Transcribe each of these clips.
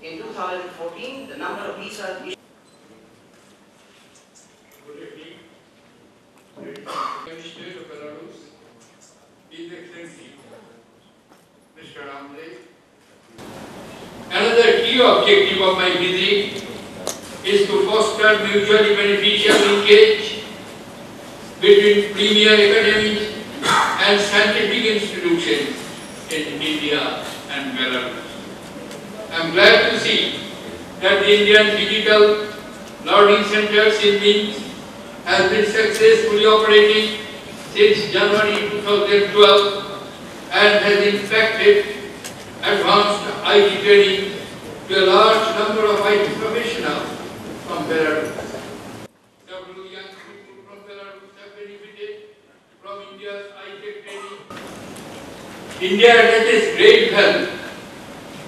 2014, the number of visas issued Good evening. Prime State of Belarus, His Excellency, Mr. Ramdev. Another key objective of my visit is to foster mutually beneficial linkage between premier academies and scientific institutions in India and Belarus. I am glad to see that the Indian Digital Learning Centers in has been successfully operating since January 2012 and has impacted advanced IT training to a large number of IT professionals from Belarus. Several young people from Belarus have benefited from India's IT training. India attaches great value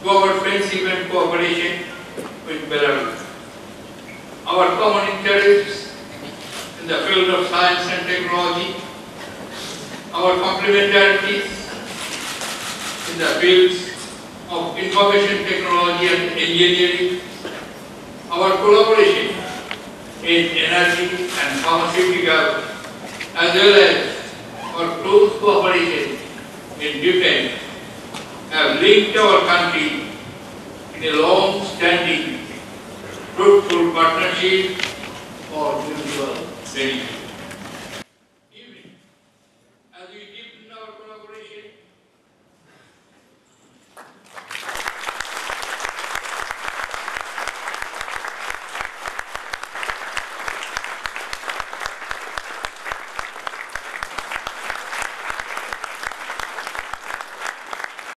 our friendship and cooperation with Belarus. Our common interests in the field of science and technology, our complementarities in the fields of information technology and engineering, our collaboration in energy and pharmaceutical, as well as our close cooperation in defense, linked our country in a long-standing, fruitful partnership for mutual benefit.